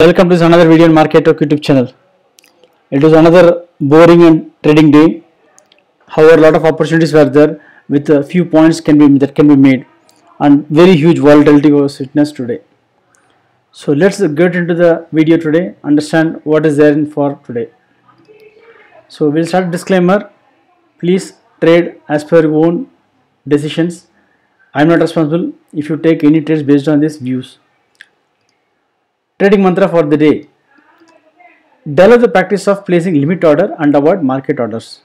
Welcome to another video on Market Talk YouTube channel. It was another boring and trading day. However, a lot of opportunities were there with a few points can be that can be made, and very huge volatility was witnessed today. So let's get into the video today. Understand what is there in for today. So we'll start disclaimer. Please trade as per your own decisions. I'm not responsible if you take any trades based on these views. Trading mantra for the day. Develop the practice of placing limit order and avoid market orders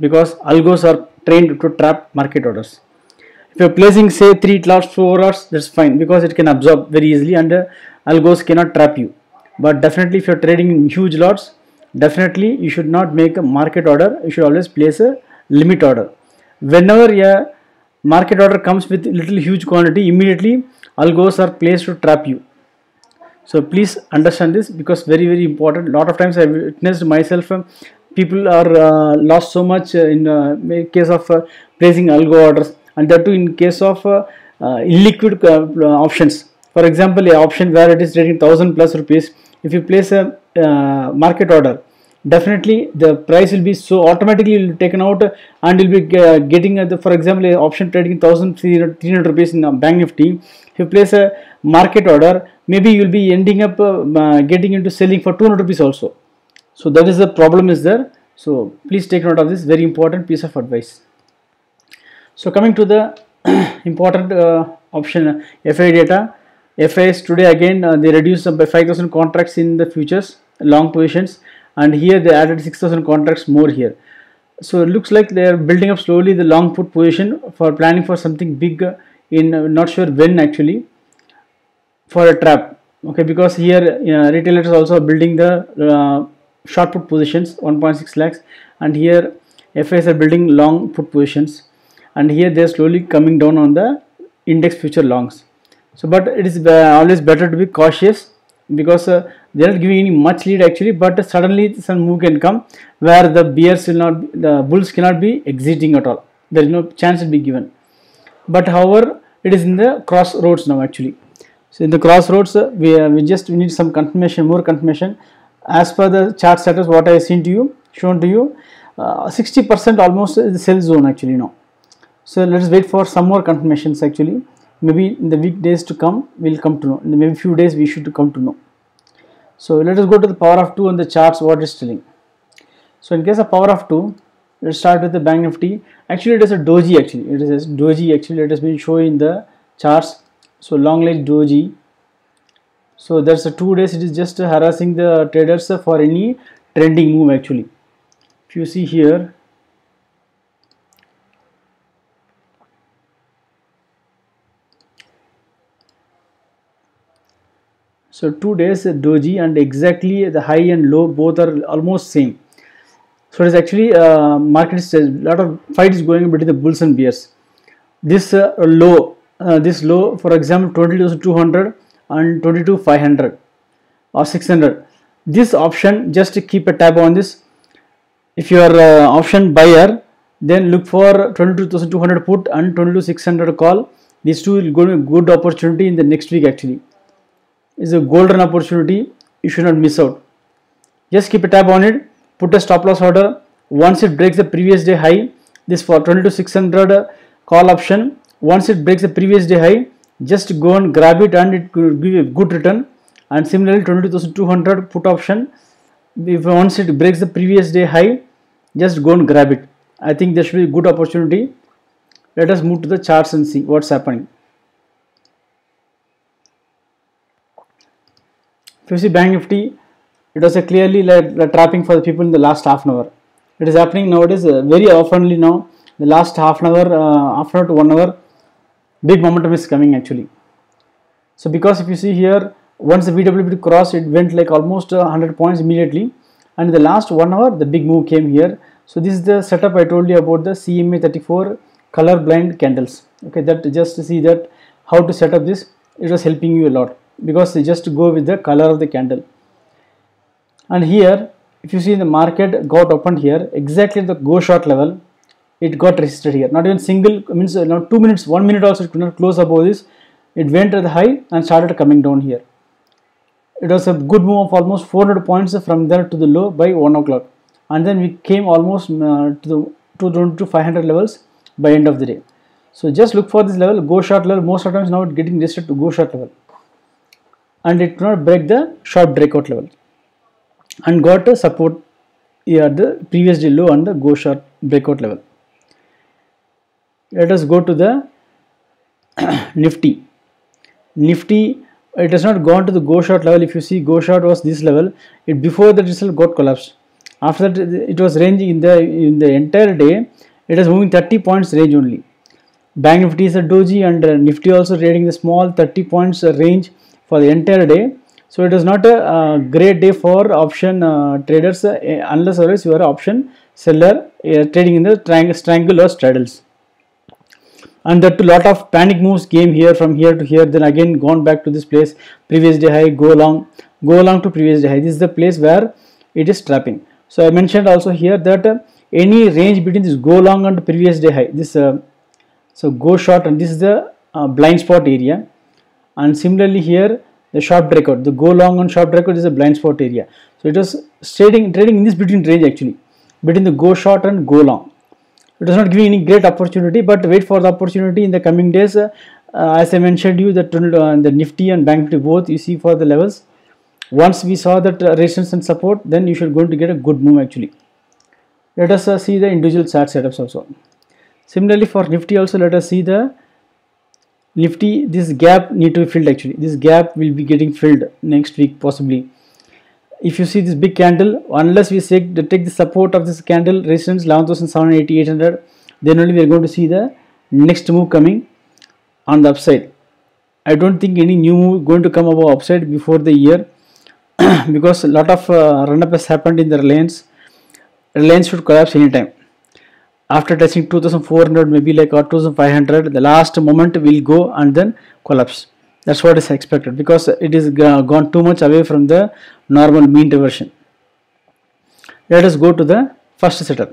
because algos are trained to trap market orders. If you're placing say 3 lots, 4 lots, that's fine because it can absorb very easily and uh, algos cannot trap you. But definitely if you're trading in huge lots, definitely you should not make a market order, you should always place a limit order. Whenever a market order comes with little huge quantity, immediately algos are placed to trap you so please understand this because very very important. Lot of times i witnessed myself um, people are uh, lost so much uh, in uh, case of uh, placing algo orders and that too in case of uh, illiquid options. For example a option where it is trading 1000 plus rupees if you place a market order definitely the price will be so automatically will be taken out and will be getting the, for example a option trading 1300 rupees in bank nifty. If you place a market order maybe you will be ending up uh, uh, getting into selling for 200 rupees also. So that is the problem is there. So please take note of this very important piece of advice. So coming to the important uh, option uh, FI data. FIs today again uh, they reduced by 5000 contracts in the futures long positions and here they added 6000 contracts more here. So it looks like they are building up slowly the long put position for planning for something big in uh, not sure when actually for a trap okay? Because here uh, retailers also building the uh, short put positions 1.6 lakhs and here FIs are building long put positions and here they are slowly coming down on the index future longs. So but it is uh, always better to be cautious because uh, they are not giving any much lead actually but suddenly some move can come where the bears will not the bulls cannot be exiting at all. There is no chance to be given. But however it is in the crossroads now actually so in the crossroads uh, we, uh, we just we need some confirmation more confirmation. As per the chart status what i seen to you shown to you 60% almost is the sell zone actually now so let us wait for some more confirmations actually. Maybe in the weekdays to come we'll come to know. In maybe few days we should come to know. So let us go to the power of 2 on the charts what is telling. So in case of power of 2 let's start with the bank nifty. Actually it is a doji actually. It is a doji actually it has been showing in the charts so long leg doji. So there's a two days. It is just harassing the traders for any trending move actually. If you see here so two days doji and exactly the high and low both are almost same. So it is actually uh, market is a lot of fight is going between the bulls and bears. This uh, low uh, this low for example 22200 and 22500 or 600 this option just keep a tab on this. If you are uh, option buyer then look for 22200 put and 22600 call. These two will go good opportunity in the next week actually. Is a golden opportunity. You should not miss out. Just keep a tab on it. Put a stop loss order. Once it breaks the previous day high this for 22600 call option once it breaks the previous day high just go and grab it and it will give a good return. And similarly 22200 put option. If once it breaks the previous day high just go and grab it. I think there should be a good opportunity. Let us move to the charts and see what's happening. If you see bank nifty it was a clearly like trapping for the people in the last half an hour. It is happening nowadays uh, very oftenly now. The last half an hour uh, half an hour to one hour big momentum is coming actually. So because if you see here once the VWAP crossed it went like almost uh, 100 points immediately. And in the last one hour the big move came here. So this is the setup I told you about the CMA 34 color blind candles. Okay that just to see that how to set up this it was helping you a lot because just go with the color of the candle. And here if you see the market got opened here exactly the go short level it got resisted here. Not even single means uh, not two minutes one minute also it could not close above this. It went to the high and started coming down here. It was a good move of almost 400 points from there to the low by 1 o'clock. And then we came almost uh, to the 200 to 500 levels by end of the day. So just look for this level go short level. Most of the times now it's getting listed to go short level. And it could not break the short breakout level. And got a support here at the previous day low and the go short breakout level let us go to the nifty. Nifty it has not gone to the go short level. If you see go short was this level. It before that itself got collapsed. After that it was ranging in the in the entire day it is moving 30 points range only. Bank nifty is a doji and uh, nifty also trading the small 30 points uh, range for the entire day. So it is not a uh, great day for option uh, traders uh, unless or you are option seller uh, trading in the triangle, triangle or straddles and that lot of panic moves came here from here to here then again gone back to this place previous day high go along go along to previous day high this is the place where it is trapping. So i mentioned also here that uh, any range between this go long and previous day high this uh, so go short and this is the uh, blind spot area. And similarly here the short breakout the go long and short breakout is a blind spot area. So it was trading trading in this between range actually between the go short and go long it is not giving any great opportunity but wait for the opportunity in the coming days. Uh, as i mentioned you that uh, the nifty and bank nifty both you see for the levels. Once we saw that uh, resistance and support then you should going to get a good move actually. Let us uh, see the individual chart setups also. Similarly for nifty also let us see the nifty this gap need to be filled actually. This gap will be getting filled next week possibly if you see this big candle unless we take the, support of this candle resistance 11780 800 then only we are going to see the next move coming on the upside. I don't think any new move going to come above upside before the year because a lot of uh, run up has happened in the reliance. Reliance should collapse anytime. After touching 2400 maybe like or 2500 the last moment will go and then collapse that's what is expected because it is gone too much away from the normal mean reversion let us go to the first setup.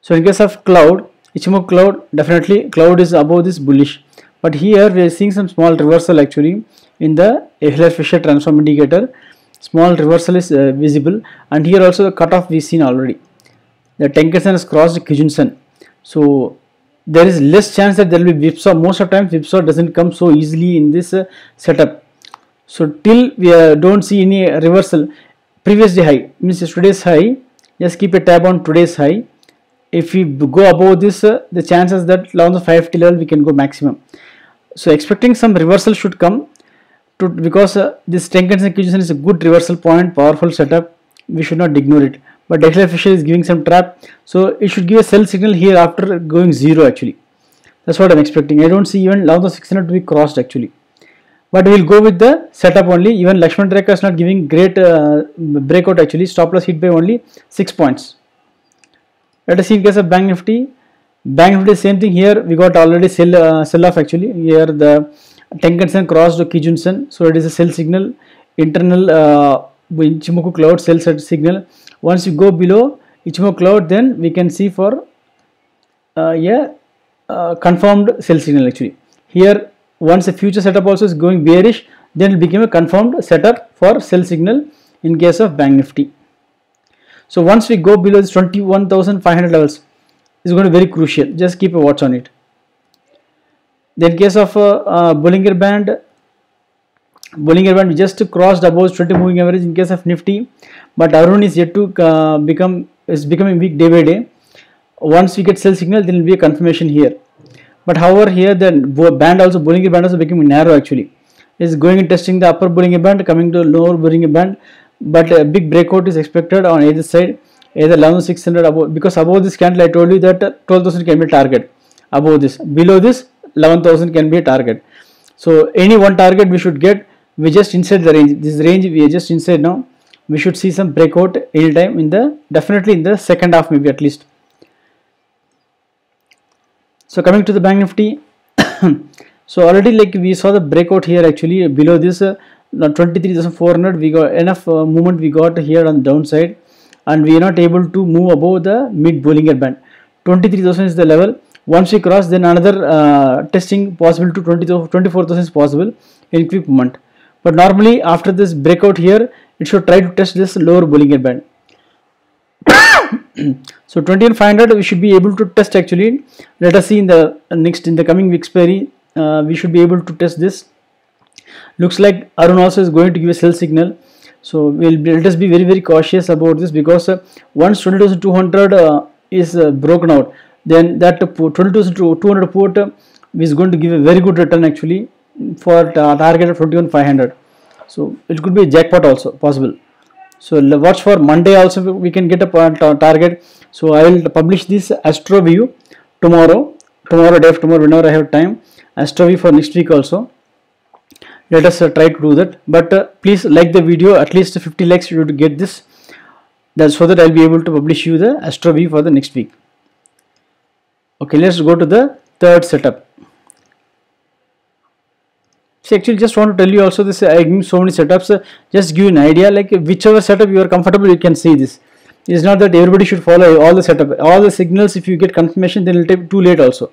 So in case of cloud Ichimoku cloud definitely cloud is above this bullish. But here we are seeing some small reversal actually in the Ehler Fisher transform indicator. Small reversal is uh, visible. And here also the cutoff we seen already. The Tenkan-sen has crossed Kijun-sen. So there is less chance that there will be whipsaw. Most of the time whipsaw doesn't come so easily in this uh, setup. So till we uh, don't see any reversal. Previous day high means today's high just keep a tab on today's high. If we go above this uh, the chances that around the 550 level we can go maximum. So expecting some reversal should come. To because uh, this Tenkan-sen Kijun-sen is a good reversal point powerful setup. We should not ignore it but Ehler Fisher is giving some trap. So it should give a sell signal here after going zero actually. That's what I'm expecting. I don't see even the 600 to be crossed actually. But we'll go with the setup only. Even Lakshman Rekha is not giving great uh, breakout actually. Stop loss hit by only 6 points. Let us see in case of Bank Nifty. Bank Nifty same thing here. We got already sell uh, sell off actually. Here the Tenkan-sen crossed Kijun-sen. So it is a sell signal. Internal uh, Ichimoku cloud sell signal. Once you go below Ichimoku cloud then we can see for uh, a uh, confirmed sell signal actually. Here once the future setup also is going bearish then it became a confirmed setup for sell signal in case of bank nifty. So once we go below this 21500 levels is going to be very crucial. Just keep a watch on it. Then case of uh, uh, Bollinger Band Bollinger Band we just crossed above 20 moving average in case of Nifty but Aroon is yet to uh, become is becoming weak day by day. Once we get sell signal there will be a confirmation here. But however here the band also Bollinger Band also becoming narrow actually. Is going and testing the upper Bollinger Band coming to lower Bollinger Band but a big breakout is expected on either side either 11600 above because above this candle I told you that 12000 can be target. Above this below this 11000 can be a target. So any one target we should get we just inside the range. This range we are just inside now. We should see some breakout anytime in the definitely in the second half maybe at least. So coming to the bank nifty. So already like we saw the breakout here actually below this uh, 23400 we got enough uh, movement we got here on the downside and we are not able to move above the mid Bollinger band. 23000 is the level. Once we cross then another uh, testing possible to 24000 is possible in quick moment but normally after this breakout here it should try to test this lower Bollinger Band. So 21500 we should be able to test actually. Let us see in the next in the coming weeks Perry uh, we should be able to test this. Looks like Aroon also is going to give a sell signal. So we'll be, let us be very very cautious about this because uh, once 22200 uh, is uh, broken out then that 22200 port uh, is going to give a very good return actually for target of 21500 so it could be jackpot also possible. So watch for monday also we can get a target. So i will publish this astro view tomorrow. Tomorrow day after tomorrow whenever i have time. Astro view for next week also. Let us uh, try to do that. But uh, please like the video. At least 50 likes you to get this. That's so that i'll be able to publish you the astro view for the next week. Okay let's go to the third setup See, actually, just want to tell you also this. I give so many setups. Uh, just give you an idea. Like whichever setup you are comfortable, you can see this. It's not that everybody should follow all the setup, all the signals. If you get confirmation, then it will take too late also.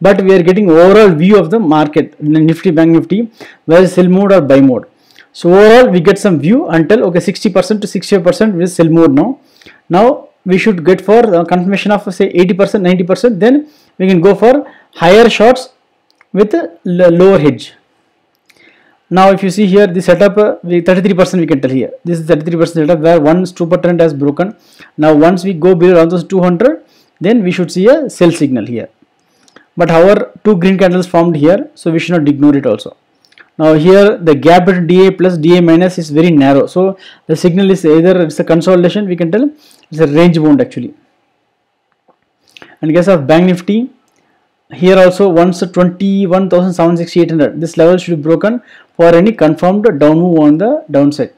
But we are getting overall view of the market, Nifty, Bank Nifty, whether sell mode or buy mode. So overall, we get some view until okay, 60% to 65% with sell mode now. Now we should get for uh, confirmation of say 80%, 90%. Then we can go for higher shots with a lower hedge now if you see here the setup uh, 33% we can tell here. This is 33% setup where one super trend has broken. Now once we go below 1200 then we should see a sell signal here. But however two green candles formed here so we should not ignore it also. Now here the gap between DA plus DA minus is very narrow. So the signal is either it's a consolidation we can tell it's a range bound actually. And case of bank nifty here also once 21,768 this level should be broken for any confirmed down move on the downside.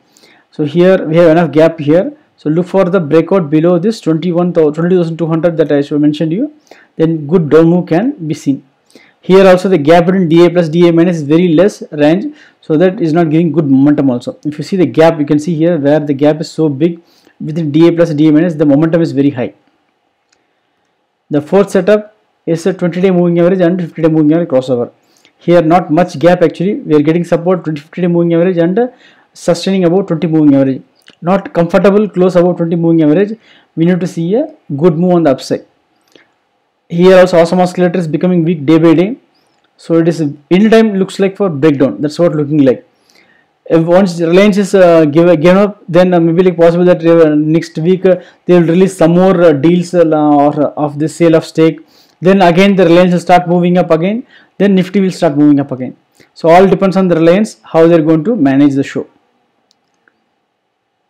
So here we have enough gap here. So look for the breakout below this 21,200 that I mentioned you. Then good down move can be seen. Here also the gap between DA plus DA minus is very less range so that is not giving good momentum also. If you see the gap you can see here where the gap is so big within DA plus DA minus the momentum is very high. The fourth setup is a 20 day moving average and 50 day moving average crossover. Here not much gap actually. We are getting support 20 50 day moving average and sustaining about 20 moving average. Not comfortable close above 20 moving average. We need to see a good move on the upside. Here also awesome oscillator is becoming weak day by day. So it is in time looks like for breakdown. That's what looking like. If once Reliance is uh, give, given up, then uh, maybe like possible that uh, next week uh, they will release some more uh, deals uh, or of the sale of stake then again the reliance will start moving up again. Then nifty will start moving up again. So all depends on the reliance how they're going to manage the show.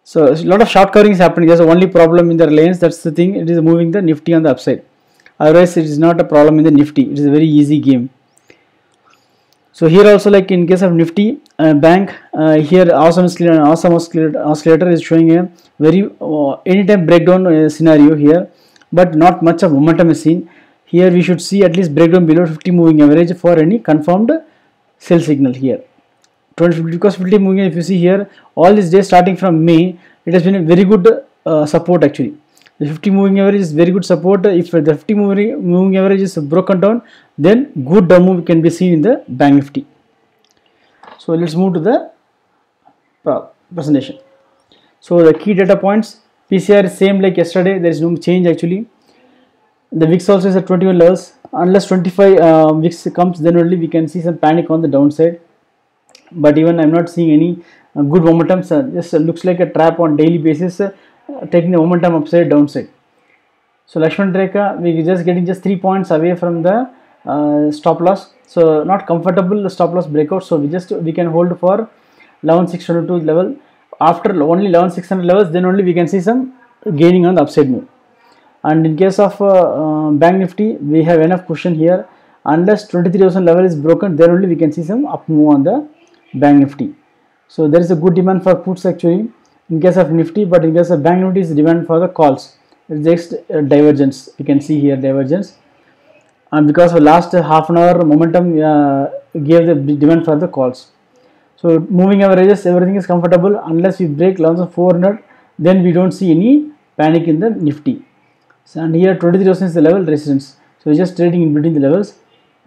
So a lot of short covering is happening. There's the only problem in the reliance. That's the thing. It is moving the nifty on the upside. Otherwise it is not a problem in the nifty. It is a very easy game. So here also like in case of nifty uh, bank uh, here awesome awesome oscillator is showing a very uh, anytime breakdown uh, scenario here but not much of momentum is seen here we should see at least breakdown below 50 moving average for any confirmed sell signal here. 20 because 50 moving if you see here all these days starting from May it has been a very good uh, support actually. The 50 moving average is very good support. If the 50 moving, moving average is broken down then good down move can be seen in the bank nifty so let's move to the presentation. So the key data points pcr is same like yesterday there is no change actually the VIX also is at 21 levels. Unless 25 uh, VIX comes then only we can see some panic on the downside. But even I'm not seeing any uh, good momentum so this uh, looks like a trap on daily basis uh, taking the momentum upside downside. So Lakshman Rekha we just getting just 3 points away from the uh, stop loss. So not comfortable stop loss breakout. So we just we can hold for 11602 level. After only 11600 levels then only we can see some gaining on the upside move and in case of uh, uh, bank nifty we have enough cushion here. Unless 23000 level is broken then only we can see some up move on the bank nifty. So there is a good demand for puts actually in case of nifty but in case of bank nifty is demand for the calls. It's just uh, divergence. You can see here divergence. And because of last half an hour momentum uh, gave the demand for the calls. So moving averages everything is comfortable. Unless we break 11400 then we don't see any panic in the nifty and here 23% is the level resistance so just trading in between the levels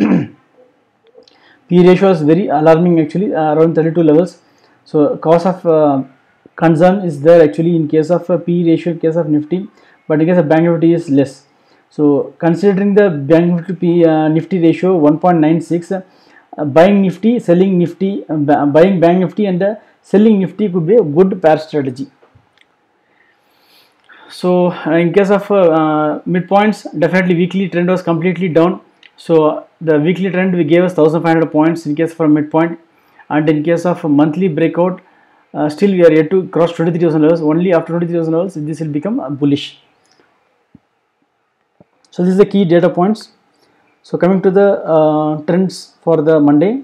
p ratio is very alarming actually uh, around 32 levels So cause of uh, concern is there actually in case of uh, P ratio in case of Nifty, but in case of Bank Nifty is less. So considering the Bank Nifty P, uh, Nifty ratio 1.96, uh, buying Nifty, selling Nifty, uh, buying Bank Nifty and selling Nifty could be a good pair strategy. So uh, in case of uh, midpoints, definitely weekly trend was completely down. So the weekly trend we gave us 1500 points in case for midpoint, and in case of monthly breakout, uh, still we are yet to cross 23,000 levels. Only after 23,000 levels, this will become uh, bullish. So this is the key data points. So coming to the uh, trends for the Monday,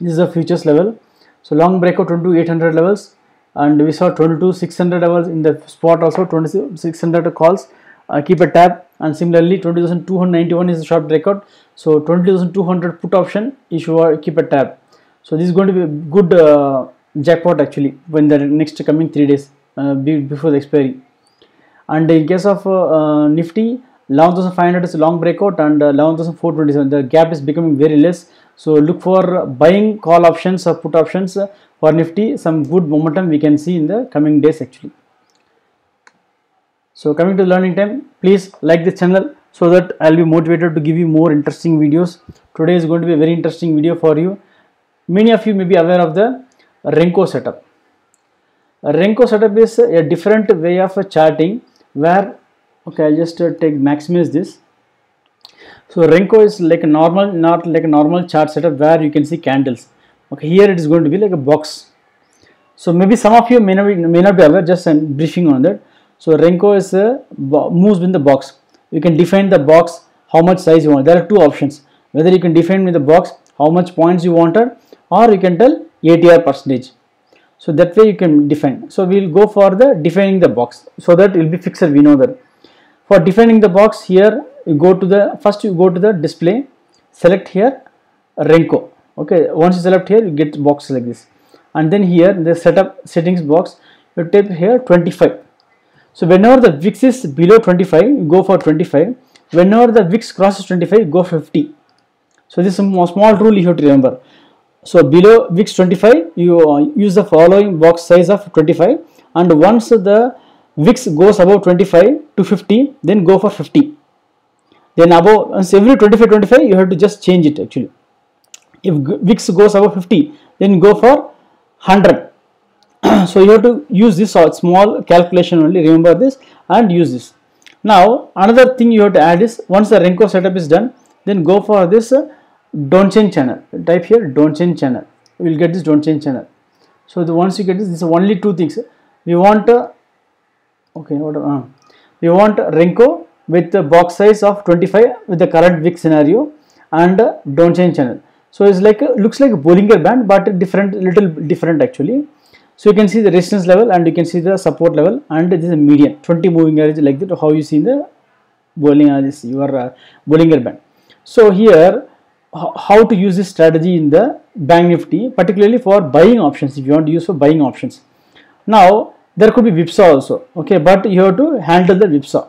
this is the futures level. So long breakout 22,800 levels and we saw 22,600 levels in the spot also 2600 calls. Uh, keep a tab and similarly 20,291 is the short breakout. So 20,200 put option issue should keep a tab. So this is going to be a good uh, jackpot actually when the next coming three days uh, before the expiry and in case of uh, uh, nifty 11500 is a long breakout and uh, 11427 the gap is becoming very less so look for buying call options or put options for nifty some good momentum we can see in the coming days actually. So coming to the learning time please like this channel so that i'll be motivated to give you more interesting videos. Today is going to be a very interesting video for you. Many of you may be aware of the renko setup. Renko setup is a different way of charting where okay I'll just uh, take maximize this. So Renko is like a normal not like a normal chart setup where you can see candles okay here it is going to be like a box. So maybe some of you may not be, may not be aware just I'm briefing on that. So Renko is a moves in the box. You can define the box how much size you want. There are two options. Whether you can define in the box how much points you wanted or you can tell ATR percentage. So that way you can define. So we'll go for the defining the box. So that it will be fixed we know that. For defining the box here you go to the first you go to the display select here renko okay once you select here you get box like this. And then here the setup settings box you type here 25 so whenever the VIX is below 25 you go for 25 whenever the VIX crosses 25 you go 50 so this is a small rule you have to remember. So below VIX 25, you uh, use the following box size of 25 and once the VIX goes above 25 to 50, then go for 50. Then above, once every 25, 25, you have to just change it actually. If VIX goes above 50, then go for 100. so you have to use this uh, small calculation only, remember this and use this. Now another thing you have to add is once the Renko setup is done, then go for this uh, Donchian channel. Type here Donchian channel. We will get this Donchian channel. So the once you get this, this is only two things. We want uh, okay, what uh, we want Renko with the box size of 25 with the current VIX scenario and uh, Donchian channel. So it's like a, looks like a Bollinger band, but different, little different actually. So you can see the resistance level and you can see the support level and this is a median 20 moving average like that. How you see in the Bollinger this your uh, Bollinger band. So here how to use this strategy in the bank nifty particularly for buying options if you want to use for buying options now there could be whipsaw also okay but you have to handle the whipsaw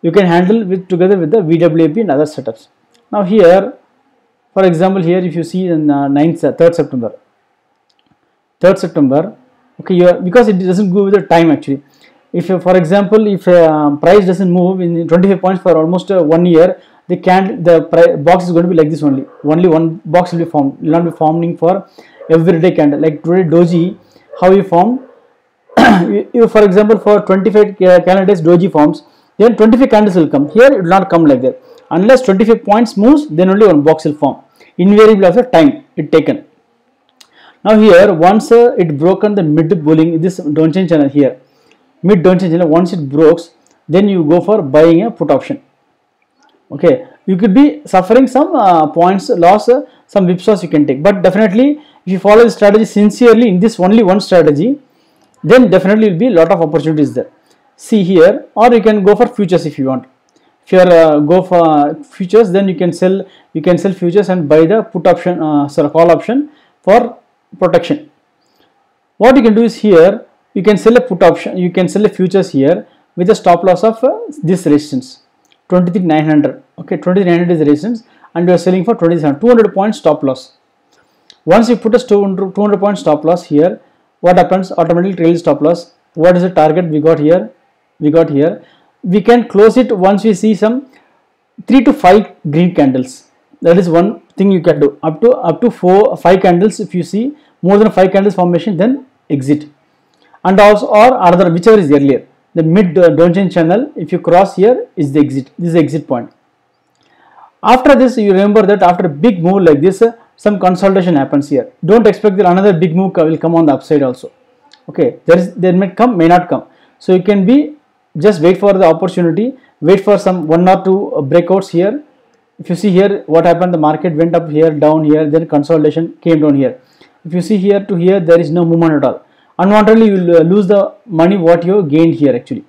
you can handle with together with the VWAP and other setups now here for example here if you see in uh, 9th uh, 3rd September. 3rd September okay you are, because it doesn't go with the time actually. If you, for example if uh, price doesn't move in 25 points for almost uh, one year the can the box is going to be like this only. Only one box will be formed will not be forming for everyday candle. Like today doji how you form? You, you- for example for 25 ca- calendar days doji forms then 25 candles will come. Here it will not come like that unless 25 points moves then only one box will form. Invariably after time it taken. Now here once uh, it broken the mid bulling this Donchian channel here. Mid Donchian channel once it breaks then you go for buying a put option. Okay you could be suffering some uh, points loss uh, some whipsaws you can take. But definitely if you follow the strategy sincerely in this only one strategy then definitely will be a lot of opportunities there. See here or you can go for futures if you want if you are uh, go for futures then you can sell you can sell futures and buy the put option uh, sorry call option for protection. What you can do is here you can sell a put option you can sell a futures here with a stop loss of uh, this resistance 23900 okay 23900 is resistance and you are selling for 27 200 point stop loss. Once you put a 200 200 point stop loss here what happens? Automatically trail stop loss. What is the target we got here? We got here we can close it once we see some 3 to 5 green candles. That is one thing you can do. Up to up to 4 5 candles if you see more than 5 candles formation then exit. And also or another whichever is earlier. The mid uh, downtrend channel if you cross here is the exit this is the exit point. After this you remember that after a big move like this uh, some consolidation happens here. Don't expect that another big move will come on the upside also. Okay there is there may come may not come. So you can be just wait for the opportunity. Wait for some one or two breakouts here. If you see here what happened the market went up here down here then consolidation came down here. If you see here to here there is no movement at all. Unwantedly you will uh, lose the money what you gained here actually.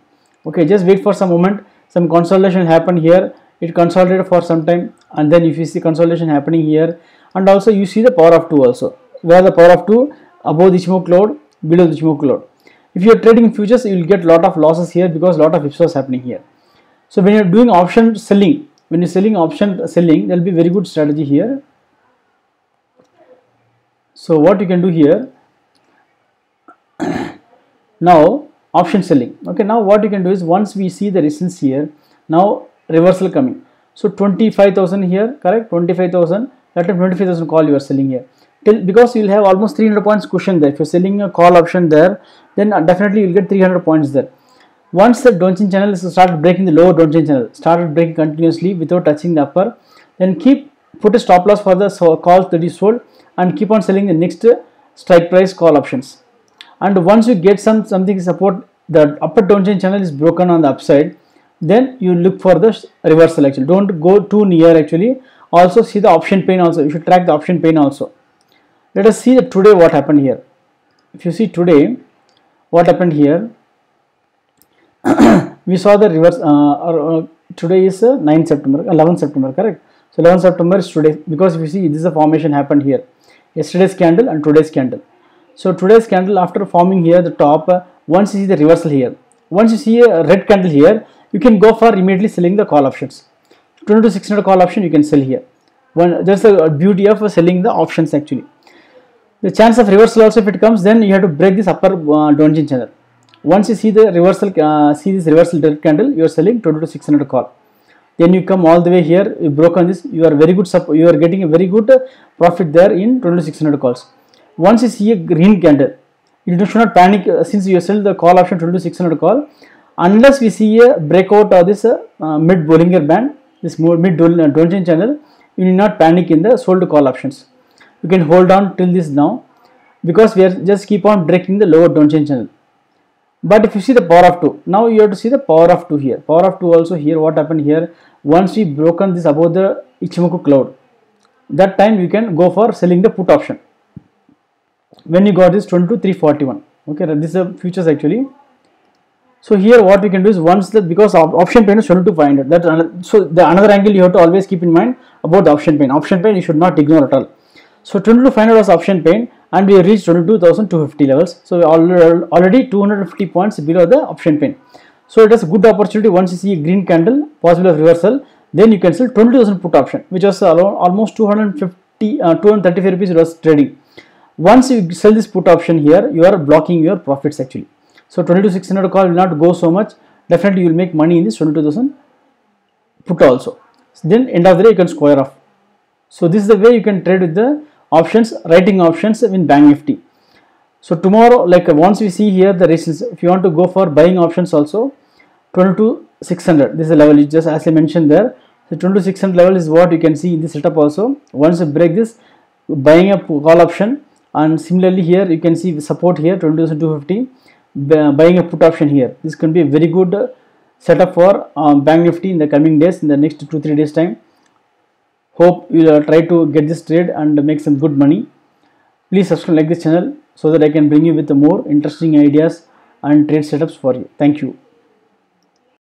Okay just wait for some moment. Some consolidation happened here. It consolidated for some time and then if you see consolidation happening here and also you see the power of 2 also. Where the power of 2 above the Ichimoku cloud below the Ichimoku cloud if you are trading futures you will get a lot of losses here because lot of whipsaws happening here. So when you are doing option selling when you're selling option selling there will be very good strategy here. So what you can do here now option selling. Okay now what you can do is once we see the resistance here now reversal coming. So 25000 here correct? 25000 that time 25000 call you are selling here. Till because you will have almost 300 points cushion there. If you're selling a call option there then uh, definitely you'll get 300 points there. Once the Donchian channel is started breaking the lower Donchian channel started breaking continuously without touching the upper then keep put a stop loss for the calls that you sold and keep on selling the next strike price call options. And once you get some something support the upper downtrend channel is broken on the upside then you look for the reversal actually don't go too near actually. Also see the option pain also. You should track the option pain also. Let us see today what happened here. If you see today what happened here? We saw the reverse uh, or, uh, today is uh, 9 september 11 september correct? So 11 september is today because if you see this is a formation happened here. Yesterday's candle and today's candle. So today's candle after forming here the top uh, once you see the reversal here once you see a red candle here you can go for immediately selling the call options. 20 to 600 call option you can sell here. One that's the beauty of selling the options actually the chance of reversal also if it comes then you have to break this upper uh, downtrend channel. Once you see the reversal uh, see this reversal red candle you are selling 20 to 600 call. Then you come all the way here you broke on this you are very good you are getting a very good uh, profit there in 20 to 600 calls. Once you see a green candle you should not panic uh, since you sell the call option 20 to 600 call unless we see a breakout of this uh, uh, mid Bollinger band this mid downtrend channel you need not panic in the sold call options you can hold on till this now. Because we are just keep on breaking the lower downtrend channel. But if you see the power of 2 now you have to see the power of 2 here. Power of 2 also here what happened here? Once we broken this above the Ichimoku cloud that time you can go for selling the put option. When you got this 22 341 okay this is the futures actually. So here what we can do is once the because option pain is 22 500 that so the another angle you have to always keep in mind about the option pain. Option pain you should not ignore at all so 22 500 was option pain and we reached 22250 levels. So we already already 250 points below the option pain. So it is a good opportunity once you see green candle possible of reversal. Then you can sell 20000 put option which was almost 250 uh, 235 rupees it was trading. Once you sell this put option here you are blocking your profits actually. So 22600 call will not go so much. Definitely you will make money in this 22000 put also. Then end of the day you can square off. So this is the way you can trade with the options writing options in bank nifty. So tomorrow like uh, once we see here the resistance if you want to go for buying options also 22600 this is the level you just as i mentioned there. So 22600 level is what you can see in this setup also. Once you break this buying a call option and similarly here you can see the support here 22250 bu- buying a put option here. This can be a very good uh, setup for um, bank nifty in the coming days in the next two three days time hope you will try to get this trade and make some good money. Please subscribe like this channel so that i can bring you with more interesting ideas and trade setups for you. Thank you